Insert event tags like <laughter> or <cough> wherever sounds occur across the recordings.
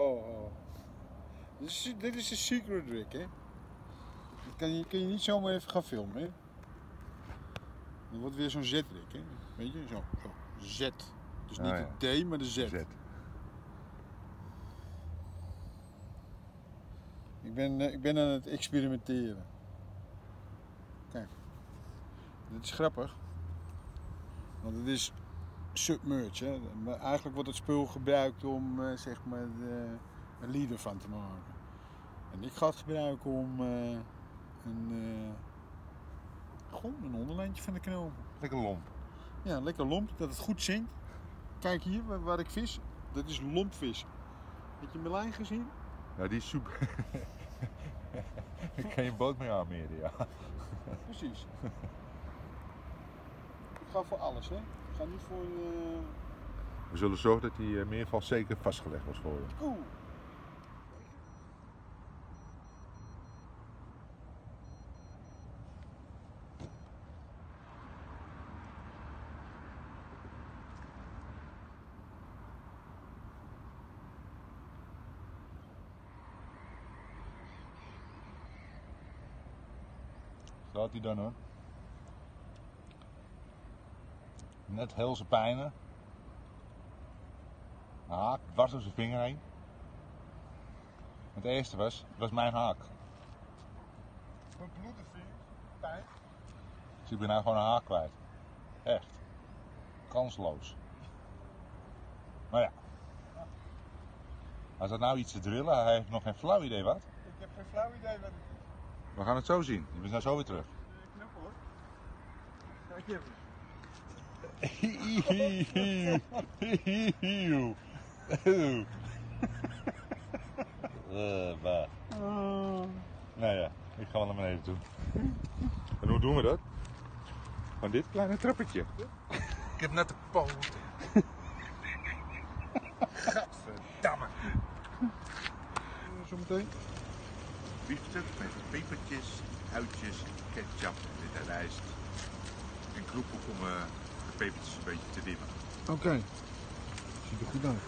oh, oh. Dit is, dit is een secret Rick, hè? Dat kan je, kan je niet zomaar even gaan filmen, hè? Dat wordt weer zo'n Z-Rick, hè? Weet je, zo. zo. Z. Dus niet Ah, ja. de D, maar de Z. Zet. Ik ben, eh, ik ben aan het experimenteren. Kijk. Dit is grappig. Want het is submerge. Hè? Maar eigenlijk wordt het spul gebruikt om eh, zeg maar de, een leader van te maken. En ik ga het gebruiken om eh, een, eh, gewoon een onderlijntje van de knoop. Lekker lomp. Ja, lekker lomp, dat het goed zingt. Kijk hier waar, waar ik vis. Dat is lompvis. Heb je mijn lijn gezien? Ja, die is super. <laughs> Daar kan je boot mee aanmeren, ja. Precies. ik ga voor alles, hè. Ga niet voor... eh We zullen zorgen dat die eh, meerval zeker vastgelegd was voor je. Oeh. Staat hij dan hoor. Net heel zijn pijnen. Een haak dwars door zijn vinger heen. Het eerste was, was mijn haak. Mijn bloeden vis. Pijn. Dus ik ben nou gewoon een haak kwijt. Echt. Kansloos. Maar ja. Hij zat nou iets te drillen, hij heeft nog geen flauw idee wat. Ik heb geen flauw idee wat het is. We gaan het zo zien. Je bent nou zo weer terug. Knap hoor. Kijk even. <laughs> Bah. Nou ja, ik ga wel naar beneden toe. En hoe doen we dat? Van dit kleine trappetje. Ik heb net de poot. Gadverdamme. Zometeen. Biefstuk met pepertjes, uitjes, ketchup en rijst. En kroephoek om eh, de pepertjes een beetje te dimmen. Oké. Ziet er goed uit.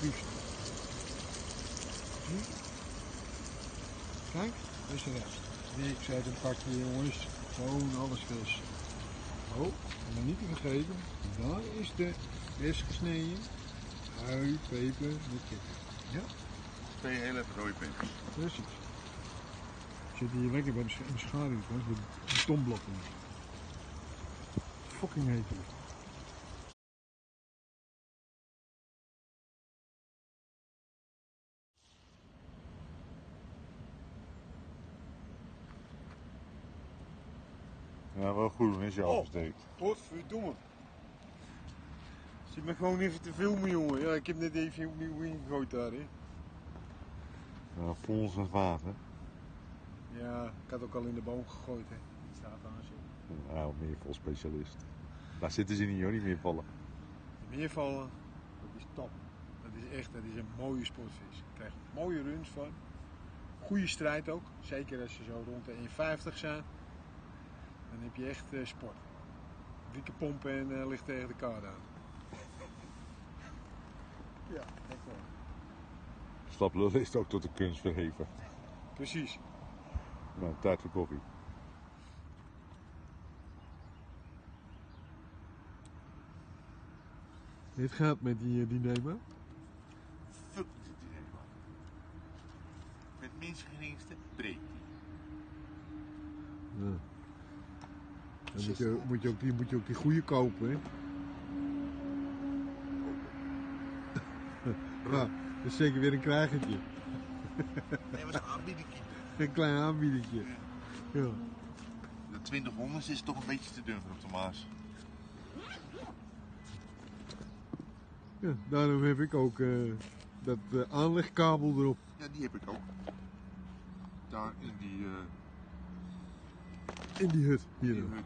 Liefst. Zie? Kijk, dat is de rest. Niks uit een pakje jongens. Gewoon alles vers. Oh, en niet te vergeten, daar is de vers gesneden. Ui, peper, met kippen. Ja, Twee hele rode pepers. precies. Zit hier lekker bij de de schaduw met betonblokken. Fucking heet. Ja, wel goed doen als je Oh. afsteekt. Godverdomme. Zit me gewoon even te filmen, jongen. Ja, ik heb net even opnieuw ingegooid daar, hè. Ja, vol met water. Ja, ik had ook al in de boom gegooid, hè. Die staat aan. Nou, meerval specialist. Daar zitten ze niet hoor, die meervallen. De meervallen, dat is top. Dat is echt, dat is een mooie sportvis. Je krijgt mooie runs van. Goede strijd ook. Zeker als je zo rond de 1,50 zijn. Dan heb je echt eh, sport. Drie keer pompen en eh, ligt tegen de kaart aan. <laughs> Ja, echt wel. Staplullen is ook tot de kunst verheven. Precies. Nou, tijd voor koffie. Dit gaat met die, eh, die Nema. Fuck. Met minst geringste breekt Ja. Dan moet je, moet, je ook die, moet je ook die goede kopen, hè? Ja, dat is zeker weer een krijgertje. Nee, was een aanbieding. Een klein aanbiedertje. Ja. De 2000 is toch een beetje te dun voor op de Maas. Ja, daarom heb ik ook eh, dat eh, aanlegkabel erop. Ja, die heb ik ook. Daar in die, eh, In die hut. Hier. die hut.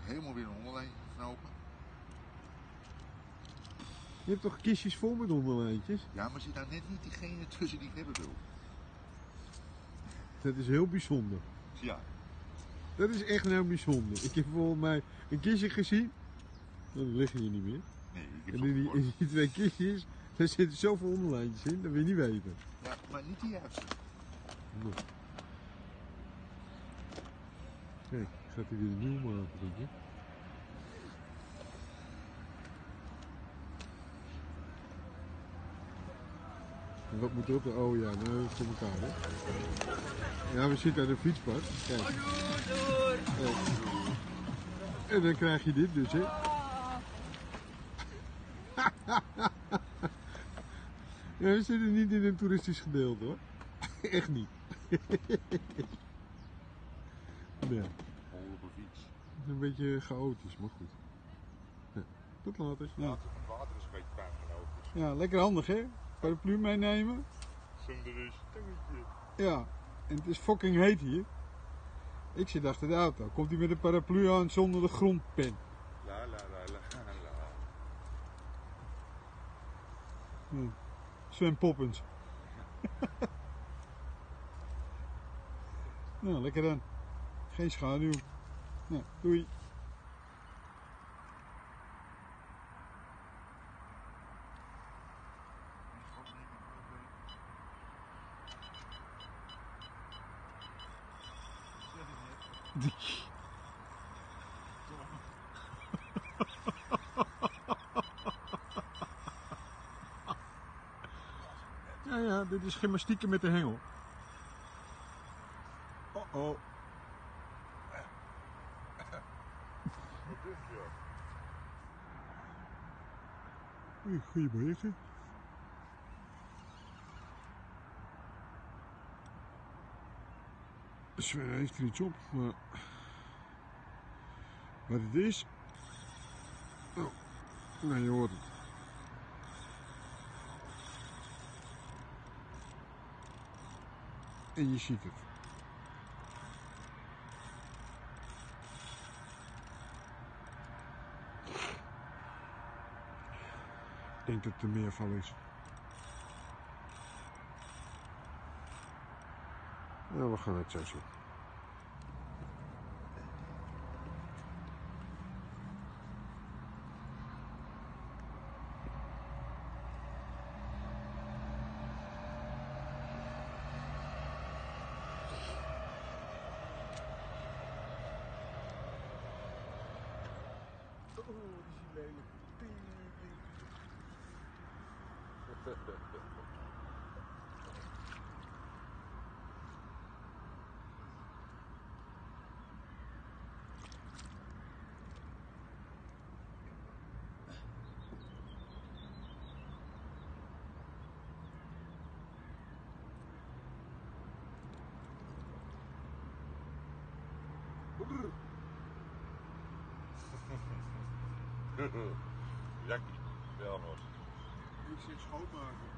Helemaal weer een onderlijn knopen. Je hebt toch kistjes vol met onderlijntjes? Ja, maar zit daar net niet diegene tussen die ik hebben wil. Dat is heel bijzonder. Ja. Dat is echt nou bijzonder. Ik heb volgens mij een kistje gezien. Nou, die liggen hier niet meer. Nee, ik heb En in die, in die twee kistjes, daar zitten zoveel onderlijntjes in, dat wil je niet weten. Ja, maar niet de juiste. Kijk, gaat hij weer nieuw maken, denk ik. Wat moet erop? Oh ja, nou is het voor elkaar, hè? Ja, we zitten aan een fietspad. Kijk. Kijk. En dan krijg je dit dus, hè? <laughs> Ja, we zitten niet in een toeristisch gedeelte, hoor. <laughs> Echt niet. <laughs> Nee. Op een fiets. Het is een beetje chaotisch, maar goed. Ja, tot later. Ja. Het water is een beetje pijn ja, lekker handig hè? Paraplu meenemen. Zonder een stangetje. Ja, en het is fucking heet hier. Ik zit achter de auto. Komt hij met een paraplu aan zonder de grondpen. La la la la la. Ja. Sven Poppens. <laughs> nou, lekker dan. Geen schaduw. Nou, doei. Ja, ja, dit is gymnastieken met de hengel. Oh oh. Wat is? Oei, Goeie berichten. Sven heeft er iets op, maar wat het is. Oh, nou je hoort. En je ziet het. Ik denk dat het een meerval is. Ja, we gaan het zo zien. Oh, die is lelijk. <laughs> Jackie, wel nog. Ik zit schoonmaken.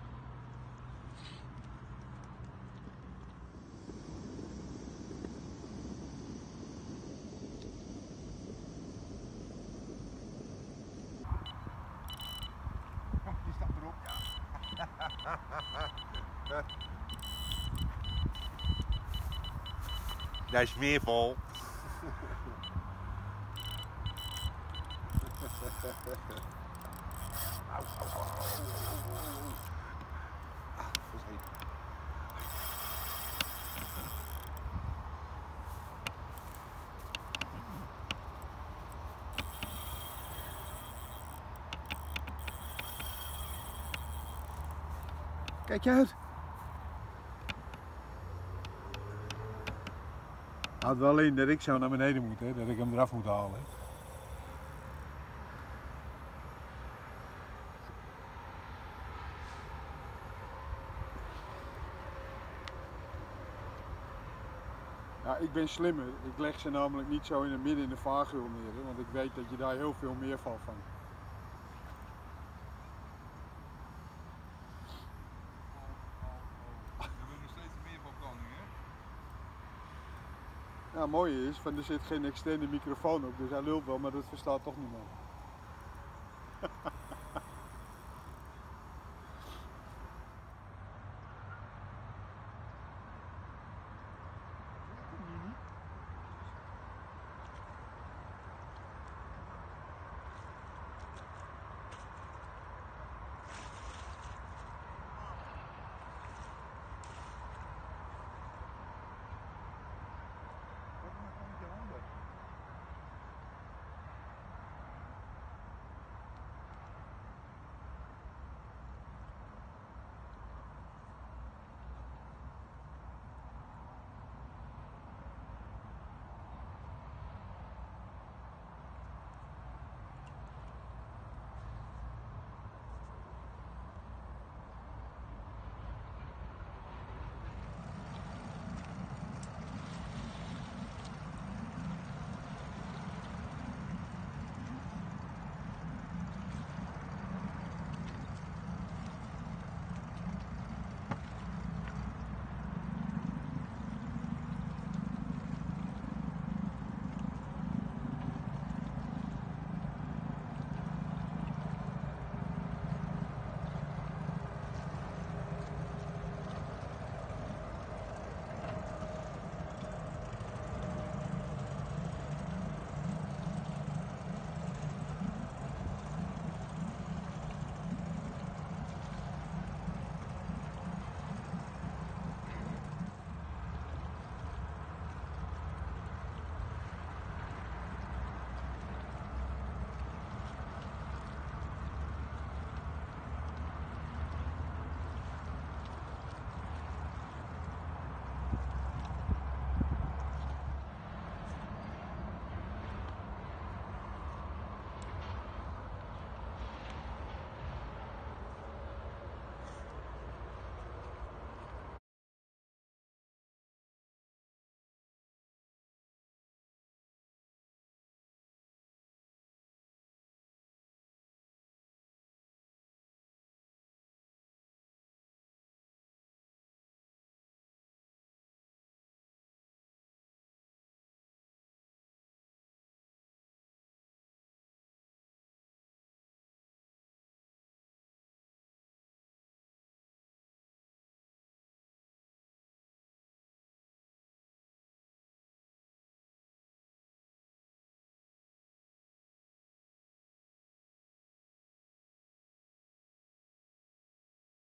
Die staat erop. Daar <laughs> is meer vol. Kijk je uit. Houdt wel in dat ik zo naar beneden moet, hè? dat ik hem eraf moet halen. Ja, ik ben slimmer. Ik leg ze namelijk niet zo in het midden in de vaargeul neer, want ik weet dat je daar heel veel meer van vangt. Ja, het mooie is, van er zit geen externe microfoon op, dus hij lult wel, maar dat verstaat toch niemand. <laughs>